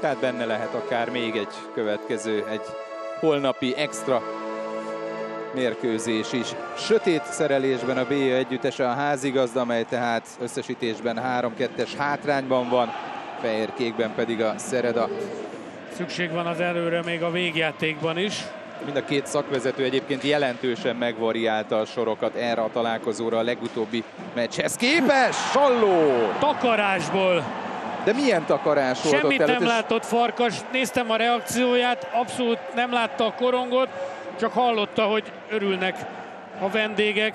Tehát benne lehet akár még egy következő, egy holnapi extra mérkőzés is. Sötét szerelésben a B együttese a házigazda, amely tehát összesítésben 3-2-es hátrányban van, fehér-kékben pedig a Szereda. Szükség van az előre még a végjátékban is. Mind a két szakvezető egyébként jelentősen megvariálta a sorokat erre a találkozóra a legutóbbi meccshez képes. Salló! Takarásból. De milyen takarás volt Semmit ott nem előtt, és látott Farkas, néztem a reakcióját, abszolút nem látta a korongot, csak hallotta, hogy örülnek a vendégek.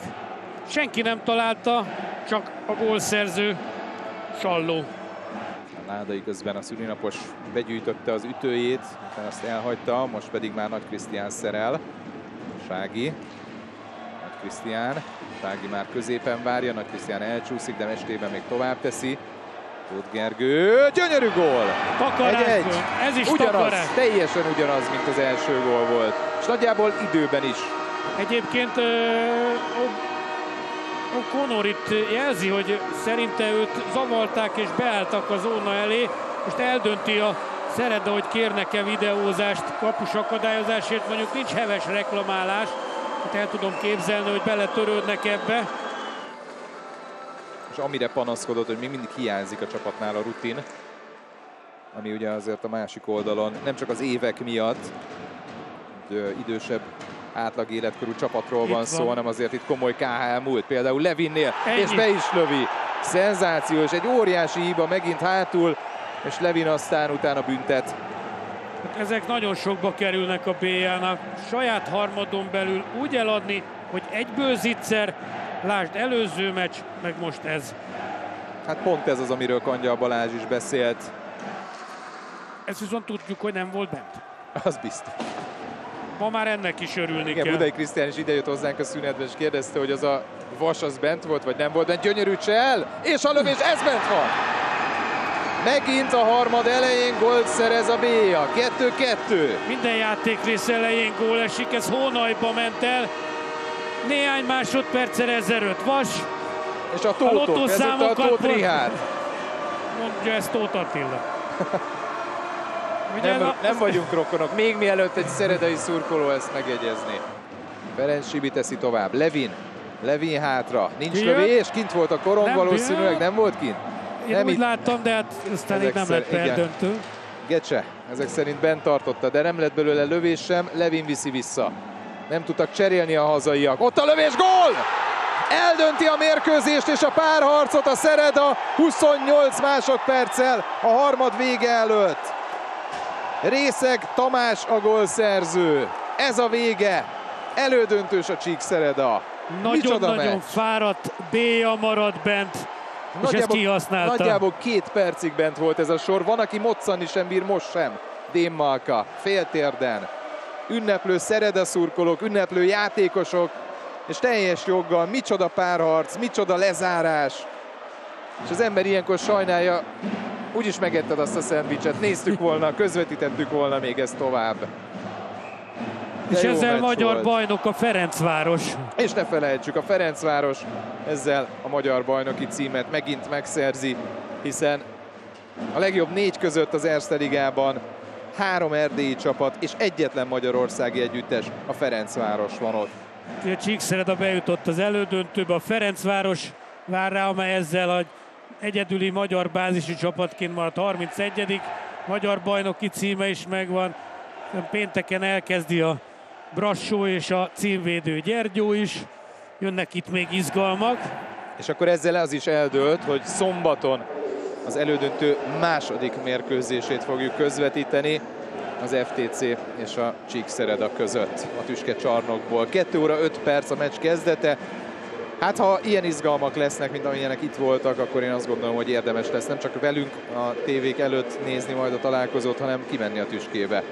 Senki nem találta, csak a gólszerző Salló. Ládai közben a szülinapos begyűjtötte az ütőjét, utána azt elhagyta, most pedig már Nagy Krisztián szerel. Sági. Nagy Krisztián. Sági már középen várja, Nagy Krisztián elcsúszik, de mestében még tovább teszi. Tóth Gergő, gyönyörű gól! Egy-egy. Ez is ugyanaz, takarás. teljesen ugyanaz, mint az első gól volt. És nagyjából időben is. Egyébként O'Connor itt jelzi, hogy szerinte őt zavarták és beálltak a zóna elé. Most eldönti a Szereda, hogy kérnek-e videózást kapus akadályozásért. Mondjuk nincs heves reklamálás, hát el tudom képzelni, hogy beletörődnek ebbe. És amire panaszkodott, hogy még mindig hiányzik a csapatnál a rutin, ami ugye azért a másik oldalon nem csak az évek miatt, ö, idősebb átlag életkorú csapatról Itt van van. szó, hanem azért itt komoly KHL múlt. Például Levinnél, Ennyi. és be is lövi. Szenzációs, egy óriási hiba megint hátul, és Levin aztán utána büntet. Hát Ezek nagyon sokba kerülnek a BL-nak. Saját harmadon belül úgy eladni, hogy egyből zicser, lásd előző meccs, meg most ez. Hát pont ez az, amiről Kandya Balázs is beszélt. Ezt viszont tudjuk, hogy nem volt bent. Az biztos. Ma már ennek is örülni Igen, kell. Budai Krisztián is idejött hozzánk a szünetben, és kérdezte, hogy az a vas az bent volt, vagy nem volt bent. Gyönyörű csel, és a lövés, ez bent van! Megint a harmad elején gólt szerez a B-ja. 2-2. Minden játékrész elején gól esik, ez hónajba ment el. Néhány másodperccel ezelőtt. Vas, És a A Tótó, ezúttal lottószámokat Tóth Rihárd. mondja ezt Tóth Attila. Ugye Nem, na- nem vagyunk rokonok, még mielőtt egy szeredai szurkoló ezt megjegyezné. Ferenc Sibi teszi tovább. Levin. Levin hátra. Nincs Kijön. lövés, kint volt a korong, Nem, valószínűleg jön. nem volt kint. Én nem úgy itt. láttam, de hát aztán Ezek így nem lett igen. perdöntő. Gecse, ezek szerint bent tartotta, de nem lett belőle lövés sem, Levin viszi vissza. Nem tudtak cserélni a hazaiak. Ott a lövés, gól! Eldönti a mérkőzést és a párharcot a Szereda 28 másodperccel a harmad vége előtt. Részeg Tamás a gólszerző. Ez a vége. Elődöntős a Csík Szereda. Micsoda Nagyon-nagyon fáradt, B-ja maradt bent, és ezt kihasználta. Nagyjából két percig bent volt ez a sor. Van, aki moccani sem bír, most sem. Démmalka, féltérden. Ünneplő Szereda szurkolók, ünneplő játékosok, és teljes joggal, micsoda párharc, micsoda lezárás. És az ember ilyenkor sajnálja, úgyis megetted azt a szendvicset, néztük volna, közvetítettük volna még ezt tovább. De És ezzel magyar volt. bajnok a Ferencváros. És ne felejtsük, a Ferencváros ezzel a magyar bajnoki címet megint megszerzi, hiszen a legjobb négy között az Erste Ligában három erdélyi csapat és egyetlen magyarországi együttes, a Ferencváros van ott. A Csíkszereda bejutott az elődöntőbe, a Ferencváros vár rá, amely ezzel a egyedüli magyar bázisú csapatként maradt 31. Magyar bajnoki címe is megvan. Pénteken elkezdi a Brassó és a címvédő Gyergyó is. Jönnek itt még izgalmak. És akkor ezzel az is eldőlt, hogy szombaton az elődöntő második mérkőzését fogjuk közvetíteni az FTC és a Csíkszereda között a Tüske csarnokból. 2 óra 5 perc a meccs kezdete. Hát ha ilyen izgalmak lesznek, mint amilyenek itt voltak, akkor én azt gondolom, hogy érdemes lesz nem csak velünk a tévék előtt nézni majd a találkozót, hanem kimenni a tüskébe.